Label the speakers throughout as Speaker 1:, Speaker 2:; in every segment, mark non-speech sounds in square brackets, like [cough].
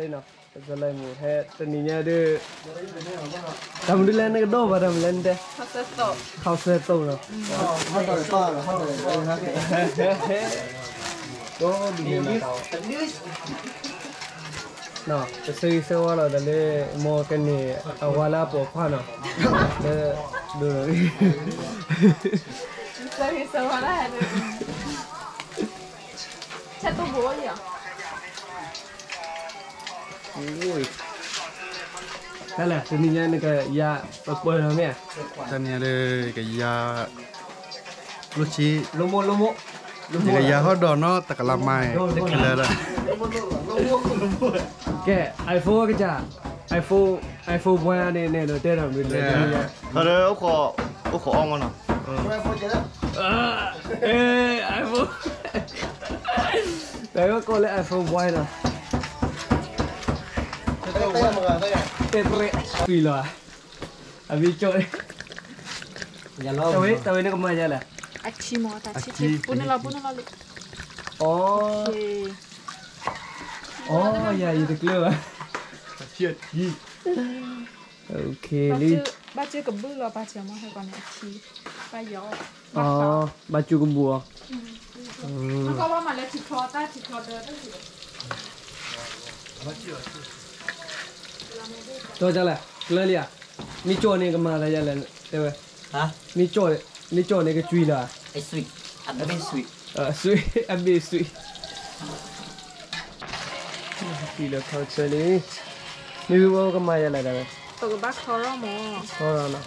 Speaker 1: đây nào, giờ lại mù thế tên nhìn nha đưa. Làm đi lên cái đô và làm lên đây. Khao xe
Speaker 2: tô rồi hát rồi to rồi hát rồi hát rồi
Speaker 1: đó đi lên nó cái sự sự là đây là mua cái này ở ngoài là bỏ khoa nó để đưa rồi
Speaker 3: sự sự là chắc tôi bố gì à
Speaker 1: Ui. Đây là cái ya bơ nó mẹ.
Speaker 2: Tam nhà đây cái ya lúc chi
Speaker 1: lomo lomo.
Speaker 2: Lomo. Cái ya hot dog nó tắc làm mai. Cái là đó.
Speaker 1: Cái iPhone cái iPhone iPhone qua nè nè nó tên là mình
Speaker 2: lên. Thôi đấy, ông có ông có ông nào. Ừ.
Speaker 1: À, ê, iPhone. [laughs] Đấy có lẽ iPhone quay rồi. Ờ, Tết rẹ Quỳ lò À vì chơi Tao tao ấy nó có mơ ra là
Speaker 3: Achi mò, achi chê Buna lò, buna lò lụ
Speaker 1: Ồ Ồ, dạ, dạ được lừa
Speaker 2: Chuyện gì
Speaker 1: Ok,
Speaker 3: Ly Ba chưa cầm bư lò, ba chưa mò hay còn achi Ba
Speaker 1: gió ba chưa cầm bùa Nó có ba mà lại thịt ta, thịt thò đờ
Speaker 4: Ba chưa, तो चला ले लिया नीचो ने कमा ले जा ले देवे हां नीचो
Speaker 1: नीचो ने के चुई ला ए सुई अब बे सुई अ सुई अब बे सुई किलो खाओ
Speaker 3: चले ने भी वो कमा जा ले देवे तो बात थोड़ा
Speaker 1: मो थोड़ा ना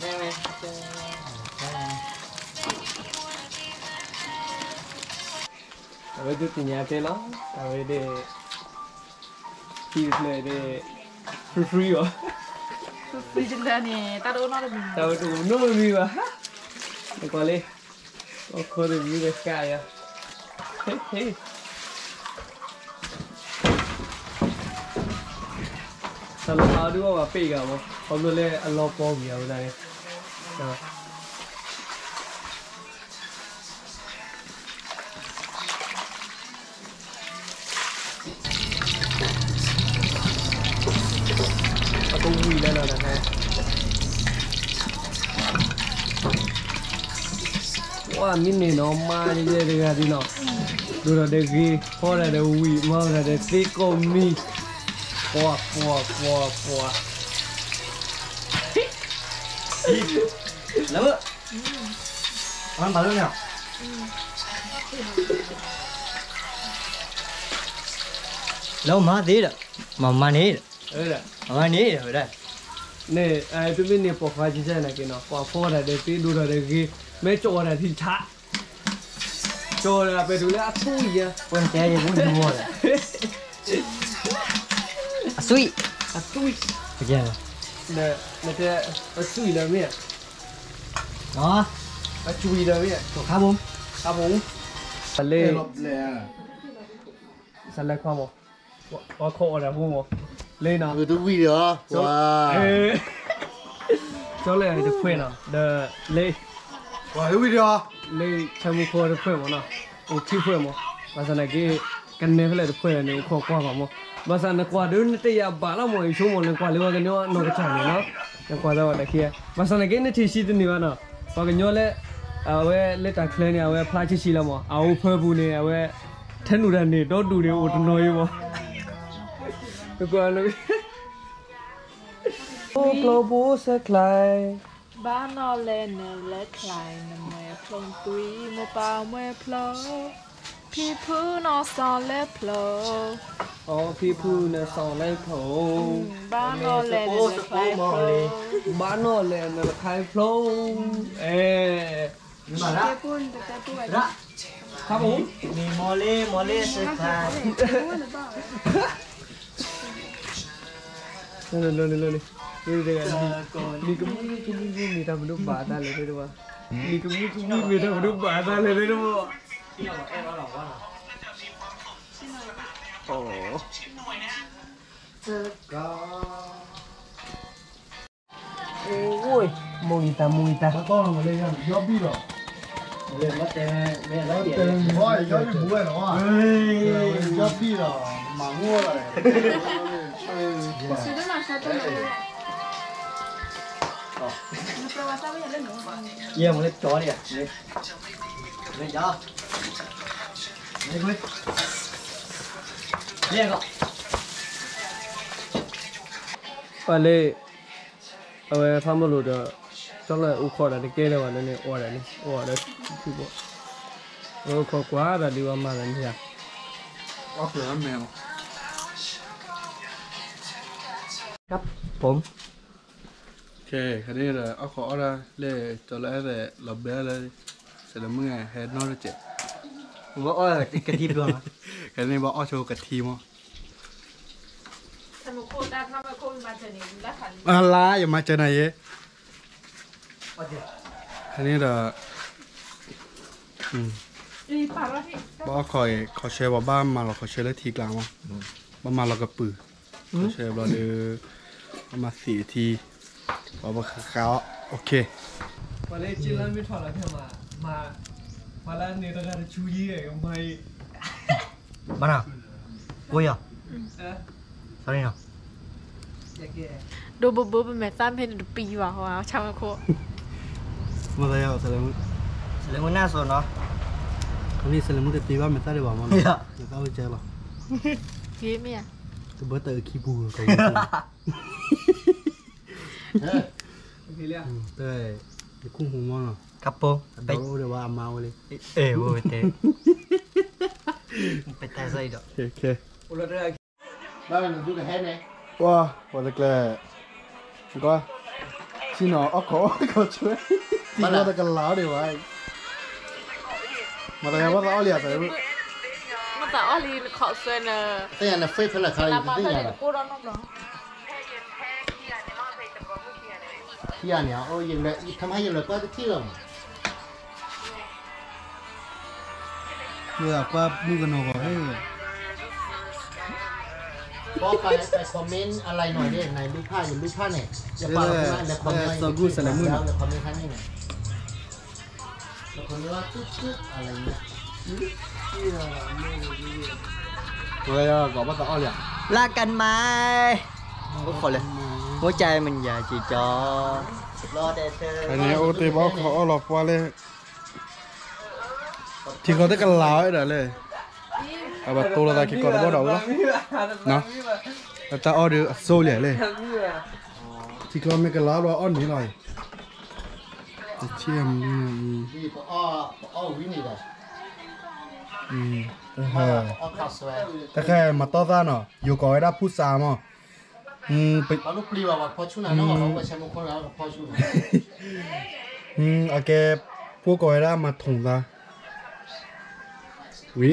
Speaker 4: ได้ไหม
Speaker 3: Avete pignatela, avete Kisle de Frufrio. Frufrio ni, taro no
Speaker 1: de mi. Taro no de mi va. E quale? O core mi de scaia. Hey hey. Salam adu wa pe ga mo. Omlo le allo po mi ya wa le. Ha. đây là đặt hàng wow mini nó ma đi đây đây là đi nó đưa là đây ghi hoa là đây uy mà là đây tico mi
Speaker 4: hoa hoa hoa hoa lắm ạ ăn bánh luôn nào lâu má tí
Speaker 1: rồi mà
Speaker 4: má ní rồi ừ rồi má ní rồi đây
Speaker 1: nè ai tụi mình nè bỏ khoai chỉ này kia nó bỏ phô này để tí đu ra để ghi mấy chỗ này thì chả chỗ này là về đủ lẽ thui à
Speaker 4: quên cái gì cũng mua rồi
Speaker 1: à suy
Speaker 4: à suy cái gì
Speaker 1: nè nè thế à suy là
Speaker 4: 咩 đó
Speaker 1: à suy là
Speaker 4: 咩 chỗ khá bún
Speaker 1: khá bún sả lê sả lê khoa một có khô là bún mồ. lên nào
Speaker 2: người tôi vui đó
Speaker 1: wow cho lại được phê nào the lê
Speaker 2: wow tôi vui đó
Speaker 1: lê chăm mua khoa được phê mà nào ông chịu phê mà mà sao này cái cần này phải là được phê này khoa qua mà mà mà sao nó qua đến tây à bà lắm rồi xuống một lần qua liền cái nó nó cái chẳng này nó nó qua đâu này kia mà sao này cái nó thì xí tin nhiều nào và cái nhau lẽ à về lẽ ta khen này à về phá chi xí lắm mà à ô phê bu này à về thân đủ đàn này đó đủ điều ổn nói mà Cái quả nó [laughs] Ô plô bố sẽ khai
Speaker 3: บ้านนอเลนเนและคลายนเมพลงตุยโมปาเมพลพี่พื้นอซอนและพล
Speaker 1: Ô phi phu nè sò lấy phổ
Speaker 3: บ้านนอเลนเนและคลายพล
Speaker 1: Bán nó lên là khai phô Ê
Speaker 4: มาละ
Speaker 1: Dạ Khá bố
Speaker 4: มีโมเล่โมเล่สุดท้าย [laughs]
Speaker 1: lên lên lên lên đi. Đi đi. Cũng đi ta mình đúc bà ta lên đây đâu à đi cũng đi cũng đi ta mình đúc bà ta lên đây đâu à ồ ôi
Speaker 3: mùi ta
Speaker 4: mùi ta. Con mà lên nó biết rồi. Lên mất mẹ lấy tiền
Speaker 1: thôi cho đi. Bùa rồi cho biết rồi. Mà mua rồi. [laughs] Dạ. Iya, mulai cowok ya. Mulai jauh. Mulai gue. Iya kok. Pale, awe kamu lu dah. Soalnya ukur dari kira mana ni, orang ni, orang tu buat. Ukur kuat dari mana ni
Speaker 2: ya? Aku yang memang.
Speaker 4: ครับผม
Speaker 2: โอเคคันนี้เลยเอาขออะไรเลยตัวแรกเลยเราเบลเลยเสร็จแล้วเมื่อไงแฮนด์นอร์เจ็ด
Speaker 4: ว่าอ้อกะทิบด้วย
Speaker 2: คันนี้บอกอ้อโชว์กะทิม
Speaker 3: อะ
Speaker 2: อะไรอย่ามาเจอไหนเยคันนี้เด้อืมบอกคอยขอเชยว่าบ้านมาเราขอเชยเลยทีกลางวะบ้านมาเรากระปือ เชิญเราเดือประมาณสี่ทีพอมาเขาโอเค
Speaker 1: วันจิแล้วไม่
Speaker 4: ถอดแล้
Speaker 1: ว
Speaker 4: แค่มา
Speaker 3: มา
Speaker 2: มาแล้วเนี่ยต้องกา
Speaker 4: รชูยี่กับไม่มาหน่ะ
Speaker 2: กูอะสวัสดีเนาะดูบุบบุบเป็นแม่
Speaker 4: ซ้ำ
Speaker 2: เป็นปีว่ะว้าวชา
Speaker 3: วโค
Speaker 2: มาเลยอะแส
Speaker 1: ด
Speaker 2: งแสดงว่าน่าสนเนาะ
Speaker 4: คนนี้แส
Speaker 2: ดงว่าจะปีว่าแม่ซ้ำได้
Speaker 4: บอกมั้งเนี่ยจะเข้าเจอห
Speaker 2: รอยิ้ม่อ่ย tôi
Speaker 1: bớt tới khi
Speaker 5: bù rồi [laughs] tôi ừ, cái cung hùng
Speaker 2: ngon rồi capo. Đâu đều ba mau đi. Ê ôi tê phải tay dây đó ok ok. Ba mình đưa cái hết này wow quả thật là có xin nó ốc khó có chuối. Thì nó là cái lão điều vậy. Mà tại sao bắt lão liệt rồi. สาวอลีขอเซนเนอแต่
Speaker 3: ยังนเฟซเพื่
Speaker 5: อนใครแต่ยัง
Speaker 3: นะกู
Speaker 5: ร้
Speaker 3: อ
Speaker 5: น
Speaker 3: น้
Speaker 5: อ
Speaker 3: งร้อง
Speaker 5: ที่อันเนี่ยโอ้ยังเลยทำให้ยังเลยก็ที่เรา
Speaker 2: เมื่อก็มือกันโนก็เฮ้ย
Speaker 5: ก็ไปไปคอมเมนต์อะไรหน่อยดิไหนรูปผ้าอยู่รูปผ้าเนี่ยจะปาขึ้นมาแล้คอมเมนต์
Speaker 2: กูสลับมื
Speaker 4: อแล้วคอมเม
Speaker 2: นต์ท่านนี่เนี่ยล้วคนว่าตุ๊ดๆอะไรเนี่ย rồi gọi ờ, bắt rõ liền La cành mai. Ô khỏi liền. mỗi chai mình giờ chỉ cho. Lo đẹp anh em ô tê bao khó lọc qua lên. Chỉ có tất cả lão ấy đã lên. À bà tôi là ta chỉ còn bắt đầu đó. Nó. Ta được xô lẻ lên. Chỉ có mấy cái lão
Speaker 5: đó on thế này. Chiêm đi bỏ bỏ ở bên này
Speaker 2: อืมเอ
Speaker 5: อ
Speaker 2: แต่แค่มาต่อซ่าเนาะอยู่ก่อนได้พูดซามั้งอืมไป
Speaker 5: มาลูกปลีว่าพอชุนาเนาะเขาไปใช้มงคลแล้วพอชุนา
Speaker 2: อืมโอเคพวกก่อนได้มาถงซะวิ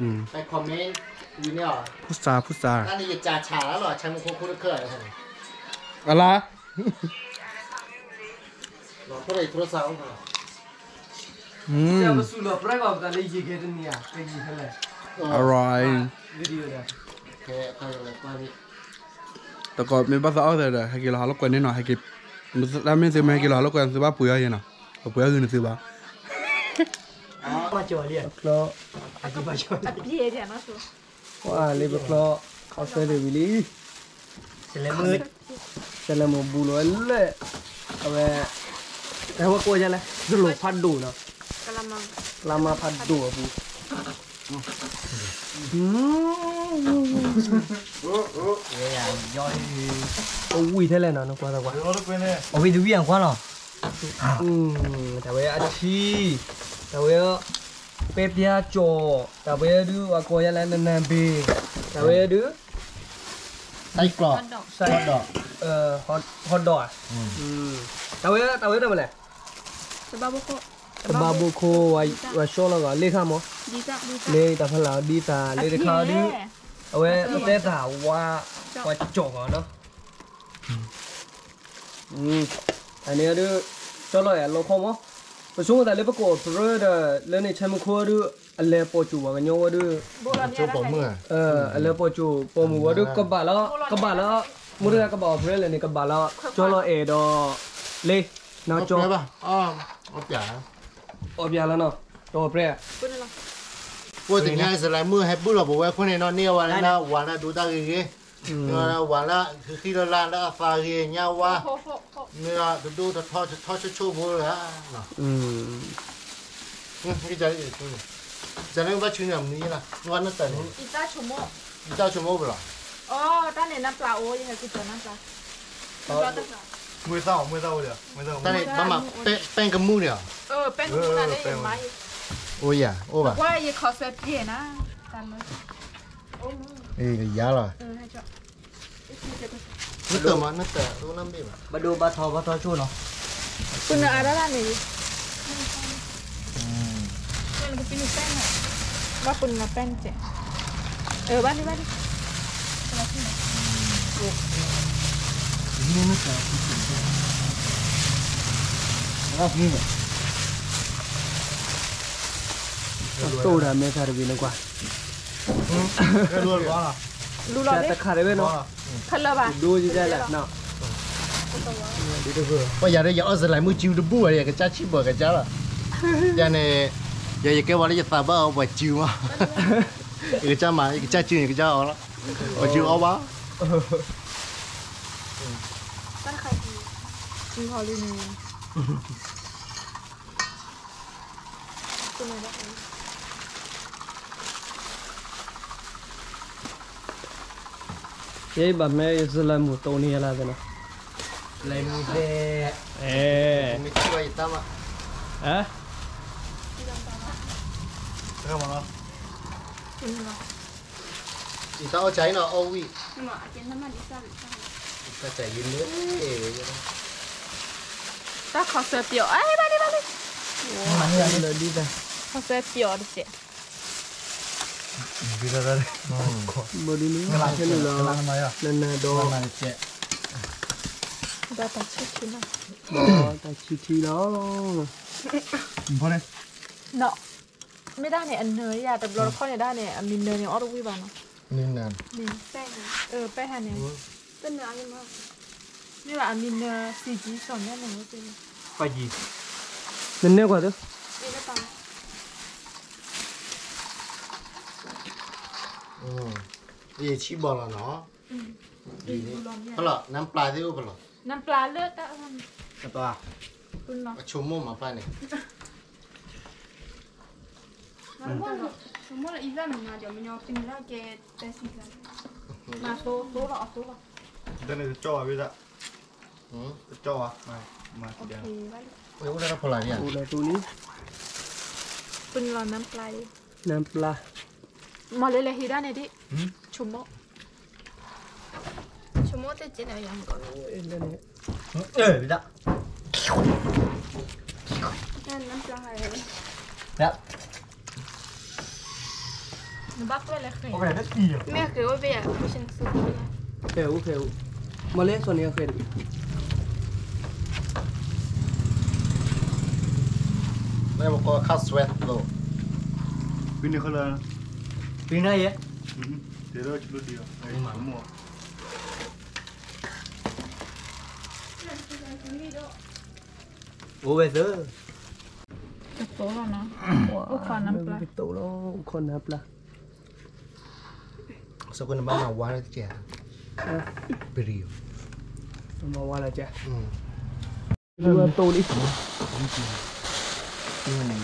Speaker 2: อืม
Speaker 5: ไปคอมเมนต์อยู่เนี่ย
Speaker 2: พูดซาพูดซา
Speaker 5: นั่นนี่จ่าฉาแล้วเหรอใช้มงคลคุณเคยอะไรหล
Speaker 2: อกก็เลยโทร
Speaker 4: ศัพท์
Speaker 3: Alright. Tớ có mấy bác rõ
Speaker 1: rồi rồi, hay kì là họ lúc quen đến nọ, hay
Speaker 4: kì... Đã mấy sư mấy kì là họ lúc
Speaker 1: quen sư bác bùi ơi nọ. Ở bùi ơi nè sư bác. Mà chờ liền. Lo. À cứ bà chờ.
Speaker 3: Đi đi nó
Speaker 1: xuống. Wow, lấy bác lo. Khó sơ được
Speaker 4: lý. Sẽ lấy mướt. Sẽ lấy
Speaker 1: một bù lối lệ. Ở về... Thế mà
Speaker 4: cô ra lại, rất lột phát đủ nào. Lama. Lama padu bu. Ui thế này
Speaker 1: nó nó quá là quá. Ở bên thứ biển quá rồi. Ừ, tại vì ăn chi, tại vì bếp nhà trò, tại vì đứa ở
Speaker 5: coi là nên làm bì, tại
Speaker 3: vì đứa
Speaker 1: tay cỏ, tay đỏ, ờ hot hot đỏ. Ừ. Tại vì tại vì đâu mà này? Tại ba bố cô. တဘဘခိုဝိုင်ဝါရှောလကလေခမော
Speaker 3: ဒီတာ
Speaker 1: လေတာဖလာဒီတာလေတခါဒီအဝဲအသက်တာဝါဝါကြော်ကောနော်อืมอันนี้ดูจอลอยลงคอมปะซุงแต่เลปกอตรเดเลนี่ใช้
Speaker 3: มคัว
Speaker 5: ดูအလဲပေါ်ချူပါင
Speaker 1: ညောဝဒချိုးပေါ်မအဲအလဲပေါ်ချူပေါ်မူဝဒကဘာလာကဘာလာမူရကဘာဖရဲလည်းနေကဘာလာကျော်လောအေတော့လေ
Speaker 5: နောက်ကျော်ပါအော်ဟုတ်ပြာ อาจ๋า
Speaker 1: o bia la no to phre
Speaker 3: พูดเลย
Speaker 5: พวกถึงงานสลายมือให้บุรุษบอกว่าคนในนอนเนี่ยวันละวันละดูตาเงี้ยวันละคือที่ละลานละฟาเงี้ยเนี่ยว่า
Speaker 3: โหโหโห
Speaker 5: เนี่ยดูดูทอดทอดชูบูเลยฮะ
Speaker 1: mm
Speaker 5: นี่จะจะเล่นว่าชื่ออย่างนี้นะวันนั้นแต่นี้
Speaker 3: อีตาชั่วโมง
Speaker 5: เจ้าชั่วโมงเปล่า
Speaker 3: อ๋อตาเนี่ยน้ำปลาโอ้ยังไงกูเจอน้ำปลาน้ำปลา ตั้งแต่
Speaker 2: mới tao mới tao được mới tao
Speaker 5: แต่นี่บ้ามาเป้แป้งกับมูเนี่ย
Speaker 3: เออเป็นกูน่ะได้ยังไง
Speaker 5: โอ้ยอะโอ้ป่ะ
Speaker 3: ว่าอย่าขอเสียเพียนะกันเลยโอ้
Speaker 5: เอ้ยยาละ
Speaker 3: เออให้เจ้า
Speaker 5: นึกแต่มานึกแต่รู้น้ำบีบ
Speaker 4: ba đu ba thò ba thò chu nó
Speaker 3: คุณเอาอะไรนี่มันก็เป็นแป้งอะว่าคุณเอาแป้งเจ๊เออบ้านนี้บ้านนี้
Speaker 5: Ini nih kalau Lagi
Speaker 1: nih. Tôi đã mê thả được dạ, nó
Speaker 2: quá. Luôn quá
Speaker 1: Lùa
Speaker 3: đấy Chà
Speaker 1: ta
Speaker 5: khả đấy. bên nó. Khát là bà. Đua chứ ra là nó Bây giờ đây giờ giờ lại mới chiều được bùa này cái chá chip bùa cái chá là. Giờ này Giờ giờ kêu bà lấy giờ tà bao bà chiều vâng.
Speaker 3: mà. Cái chá mà cái chá chiều cái chá đó. Bà chiều ó bá không có lên cái này đã thấy cái
Speaker 1: bà mẹ giờ là một tô nia là thế nào?
Speaker 4: Lấy một cái
Speaker 1: eh
Speaker 5: mình chưa gì ta mà à cái gì
Speaker 1: ta?
Speaker 2: cái gì
Speaker 3: chỉ tao cháy nó ô vị
Speaker 5: mà cái gì mà cái gì ta cái gì nữa để ะเอาวิ
Speaker 3: หมาเป็นน้ำมันดิซ่า
Speaker 5: ก็ใจยินเลยเอ๋ย
Speaker 3: ถ้าขอเสือเปียวเอ้ยบ้านนี้บ้านนี้
Speaker 1: le di da
Speaker 3: ขอเสือเปียวดิเจ๊
Speaker 2: đi ra đây
Speaker 1: bo di ni la ke ni lo
Speaker 2: làm này à
Speaker 1: na na do
Speaker 2: làm này trẻ
Speaker 3: ได้แต่ชื่อคุณนะ
Speaker 1: bo ta chi chi lo
Speaker 2: thôi đây
Speaker 3: เนาะไม่ได้เนี่ยอันเนยอะแต่เราข้อเนี่ยได้เนี่ยมีเนยเนี่ยออร์วิบานะ
Speaker 5: นี่นาน
Speaker 3: นี่แป้งเออแป้งเนี่ยเป็นเนื้อยังมากนี่แหละมีเนยซีจีสองเนี่ยหนึ่งก็เป็น
Speaker 5: 빠지. 몇내 과도? 어. 이게 치버라
Speaker 3: 너. 응. 벌어 난
Speaker 5: 플라디오 벌어. 난 플라르 따. 따. 불러. 조모
Speaker 3: 마빠네. 난 뭐야? 조모라 이자는
Speaker 4: 나
Speaker 3: 저기 너 띵라 게
Speaker 5: 됐으니까. 나 소소라 소라. 근데
Speaker 6: 저 와비다. อืจ่อมา
Speaker 3: มาโอ
Speaker 2: เดี
Speaker 3: ย
Speaker 2: ว
Speaker 3: เคว่า
Speaker 5: เอ้ยได้รับผลอะไรเนี่ย
Speaker 1: Udah tulis
Speaker 3: ป็นรอน้ำปลาน้ำ
Speaker 1: ปลา
Speaker 3: มาเลยเลยฮีด้านเนดิชุมโม
Speaker 4: ชุม
Speaker 6: โมเต
Speaker 3: จินอะไรยั
Speaker 5: งก่
Speaker 3: อนเออ
Speaker 5: ได้นั่นน้ำป
Speaker 1: ลา
Speaker 5: อะ
Speaker 3: ไรได้หนบักไปเลยคือโอเคได้ตีอะแม่คือว่าเบียร์
Speaker 5: ผู้ชินสุด peu peu. Malay soalnya kan. รอ
Speaker 1: e dam le thi la oh ta ta khai ki tu klo mane mane mane
Speaker 3: จนละพอดิ
Speaker 4: có lần mà ta nói nè
Speaker 5: ปวดปวดปวด
Speaker 4: giật về đi
Speaker 5: ใช่
Speaker 1: โอเคว้า
Speaker 5: มั 因为哪样？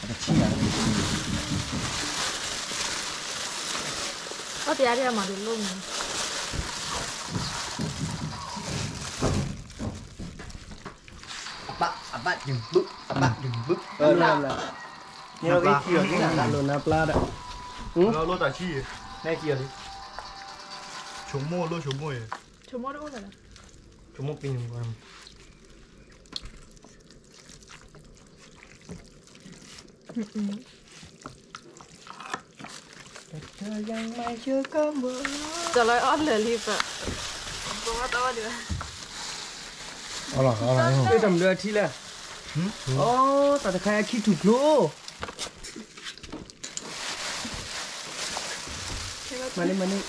Speaker 5: 把它切了。我底
Speaker 1: 下这个毛的弄。bạn bạn đừng bước bạn
Speaker 6: đừng bước ờ là là nhiều cái kiểu như luôn nạp la đấy ừ chi này kiểu
Speaker 4: đi
Speaker 1: chống mua lo chống mua chống mua đâu rồi chống mua
Speaker 3: pin rồi แต่เธอ
Speaker 5: ยั
Speaker 3: งไม่
Speaker 1: เชื่อก็บอจะลอย
Speaker 6: ออดเลย
Speaker 1: รีบอะบอาต้อเอ
Speaker 5: เอา
Speaker 1: หรอเอา
Speaker 5: หรอไป
Speaker 3: ดำเรื
Speaker 1: อที่ละ
Speaker 6: โอ้
Speaker 3: แต่
Speaker 6: ใครคิด
Speaker 3: ถูก
Speaker 1: รู้มาเลย
Speaker 3: มา
Speaker 1: เลย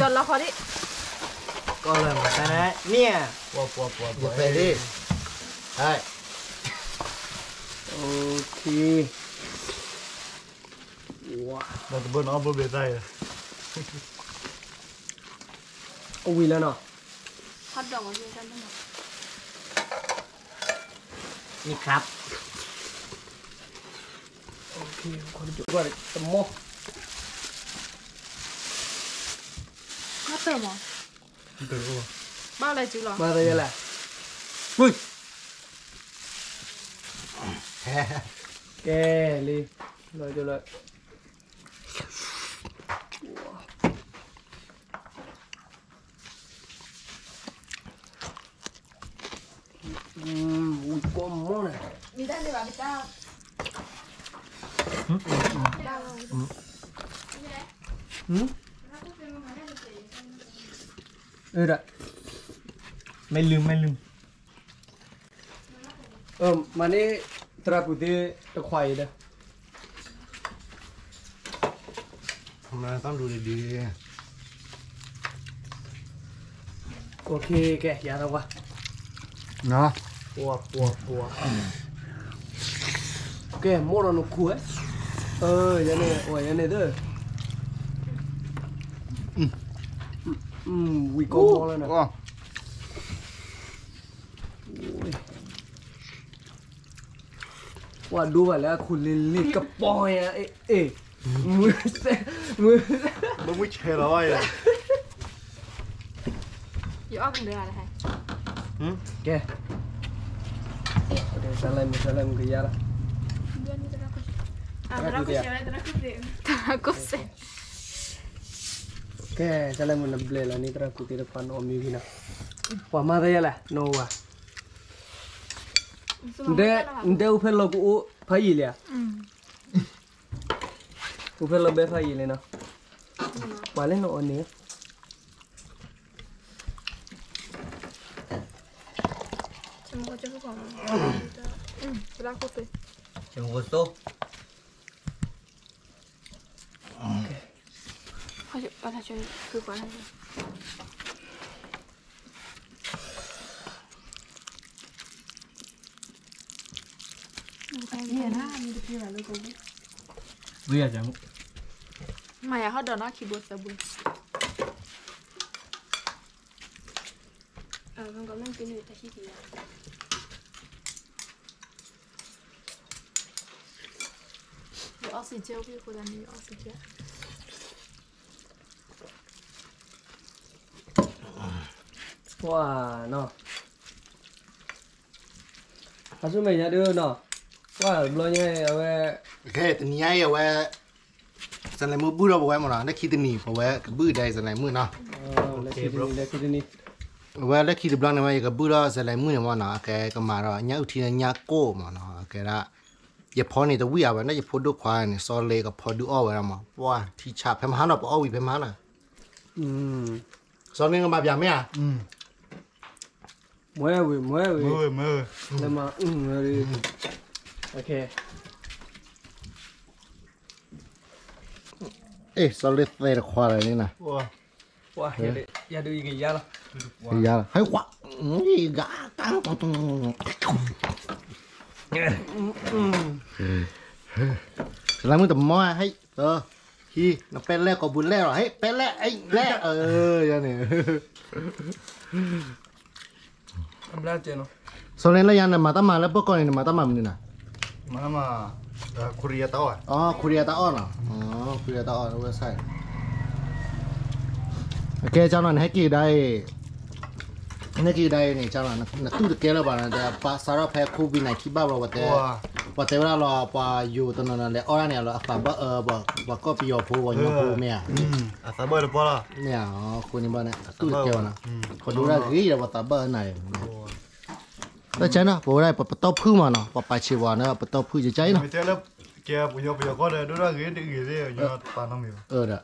Speaker 6: จนเราพอ
Speaker 3: ดิก็เล
Speaker 6: ยมาแต่
Speaker 3: เนี่ยปัวปัวปัวปัวไปดิ Đây. Ok. Wow.
Speaker 4: Đặt bữa nó
Speaker 3: bữa bề tay rồi. À? [laughs] Ông Huy lên à? Hot dog ở dưới chân đó mà. Nhịp khắp. Ok, con chỗ gọi là tầm
Speaker 6: mô. Hot dog mà? Được rồi. Bao lời chữ lọ? Bao lời là? Ui! Kelly Rồi
Speaker 3: cho lợi. Ui, có món này. Dale, va, picado. Ừ rồi Mày lưng, mày lưng Ừ, ờ, mà nè tra cụ e
Speaker 1: thể tắc khoai đó hôm nay tao đuổi đi? Ok kệ giá đâu qua nó. Bùa bùa bùa ok mua nó cú ấy. Ờ giá này ôi giá này đó ừ. ừ.
Speaker 5: Ừ we go all in Waduh, alah aku lilit kepoh ya. Eh, eh. Muset, muset. Bemui cerawa ya. Yo aku dengar lah. Hmm? Oke. Oke, salam salam ke Yara. Terakus ya, terakus ya. Oke, salam menebel lah ni terakus di depan Om Yuna. Pamada ya lah, Noah. Nde nde upen lo ku phayi le. Mm. Upen lo be phayi le na.
Speaker 1: Pale no oni. Chamo ko chamo ko. Mm, la ko pe. Chamo ko to. Okay.
Speaker 5: 我就把它全部关上。 하니 느낌이 다를 거고. 왜 하자고? 마야 하더나 키보드 보. 아, 그럼 가면 되는 다시 뒤야. 이 어스 제오비 고다니 어스 제. 와, 너. 아줌마 이제 đưa nó Wah, belanya ya we. Oke, tenia ya we. Sana mu bu ro we mo na, neki teni po we ke bu dai sana mu na. Oh, neki teni, neki teni. We neki di blang na we ke bu ro sana mu na mo na, ke ke ma ro nya uthi na nya ko mo na, ke ra. Ya po ni to wi ya ba na ya po
Speaker 1: do khwa
Speaker 5: ni so le ke po du o we ra mo. Wah, ti cha phe ma na
Speaker 1: po o wi phe ma na. Mm. So ni ke ma pya
Speaker 5: me ya. Mm. Mwe
Speaker 1: we, mwe we. Mwe we, mwe we. Le ma, mm, mwe we. โอเค
Speaker 5: เอ๊ะซอเลเตะควายอะไรนี่นะ
Speaker 1: ว้าว้าอย่าดูอย่าดูอีกอย่าละ
Speaker 5: ยาให้ควาอีกาตั้งตรงตรงแล้วมึงแต่มอให้เออฮีนับเป็นแรกก็บุญแรกหรอเฮ้ยเป็นแรกไอ้แรกเอออย่างนี้
Speaker 1: ทำได้เจเนาะ
Speaker 5: โซเลนแล้วยังเนี่ยมาตั้งมาแล้วพวกก่อนเนี่ยมาตั้งมามันนี่นะ
Speaker 2: มามาคุริยาต่อ
Speaker 5: อ๋อคุเรียตาอ้อนเหรออ๋อคุเรียตาอ้อนเว็บไซต์โอเคเจ้าหน่อยให้กี่ได้ให้กี่ได้นี่เจ้าหน่อยนะตู้ตะเกียบแล้วบ้านะแต่ปาสารพัดคูบินไหนคิดบ้าเราว่าแต่ ว่าแต่เวลาเราปาอยู่ตรงนั้นแหละอ้อเนี่ยเราฝากบ่เออบ่บ่ก็ปีอพูบ่ยอพูเมีย
Speaker 2: อืมอาซาเบอร์ปอละ
Speaker 5: เนี่ยอ๋อคนนี้บ่เนี่ยตู้เกี่ยวนะคนดูแลกี่แล้วว่าตาเบอร์ไหน แล้วใช่นะบ่ได้ปะตอพื้มาเนาะปะปาชิวานะปะตอพื้จะใจเนาะ
Speaker 2: ไม่เจอแล้วแกปุยปุยก็เด้ดูว่ากี่กี่สิยอดปาน้ำอยู่
Speaker 5: เออเด้อ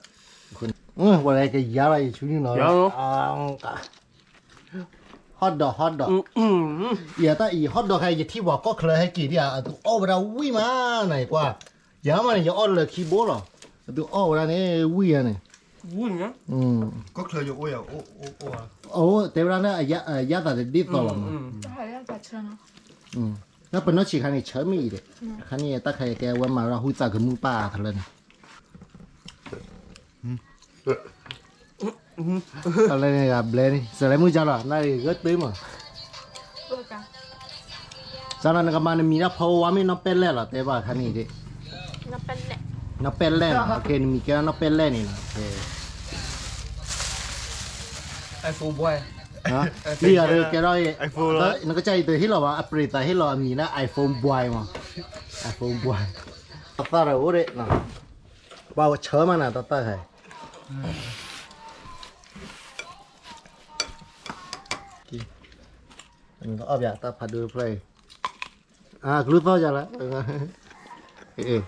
Speaker 5: คนเออบ่ได้ก็ยาอะไรชุนี่เนาะอ่าฮอตดอกฮอตดอก
Speaker 1: อืมอืม
Speaker 5: เอียตาอีฮอตดอกให้ที่ว่าก็เคยให้กี่เดียวอ้อเวลาวิ่งมาไหนกว่าอย่ามาเนี่ยอย่า Buena. Mm. Kokla yo oya o o o. Oh, te brana ya ya da de dito la. Ah, ya ta chana. Mm. Na pa
Speaker 6: no chi khani
Speaker 5: chami de. Khani ta khai ke wa ma ra hu ta ke mu pa ta len. Mm. Ta len ya blen. Se le mu ja la, na ri got pe ma. Sa
Speaker 1: na ka ma ni na pho wa mi
Speaker 5: no pe le la te ba khani de. No pe le. No pe le. Okay, ni mi ka no pe le ni na. Okay. iPhone phụ boy bây giờ được cái đó anh phụ nó có chạy từ hít lò mà apri tại hít lò mình là iphone boy mà. Iphone boy tao rồi đấy nè bao chớ mà nè tao tao hay mình có ấp dạ tao phải đưa play. À cứ vào giờ là [laughs]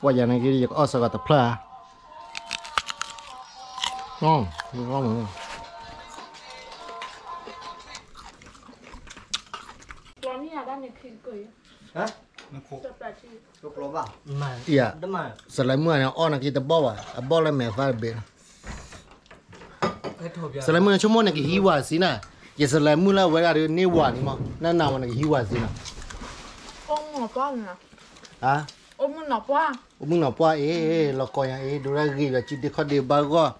Speaker 5: qua giờ này kia gì có ớt sao gọi là ngon ngon
Speaker 4: nữa Hả? Lúc lốp à?
Speaker 5: Mà. Dạ.
Speaker 4: Đúng mà.
Speaker 5: Sợ lấy mưa này, on là kia tập bò à? à bò lên mẹ phải
Speaker 1: bể.
Speaker 5: Sợ lấy mưa này, chúng môn này kia hi hòa xí nè. Giờ sợ lấy mưa là với là được nêu hòa đi mà. Nào mà này hi hòa xí nè.
Speaker 3: Ông ngọc bò nè. Hả? Ông
Speaker 5: muốn nọc bò. Ông muốn nọc bò, ê ê, lọc coi nha, đồ ra ghi là chỉ đi khó đi bà gò.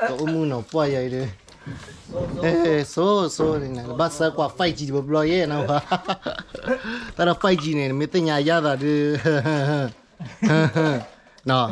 Speaker 5: กี่แบบจิตที่เขาดีบ้าก็ก็มึงหนอป้าใหญ่เลยเอ๊ะโซ่โซ่นี่นะบ้าสักว่าไฟจีบลอยเย่นะวะแต่เราไฟจีเนี่ยไม่ต้องยายาดาดูเนาะ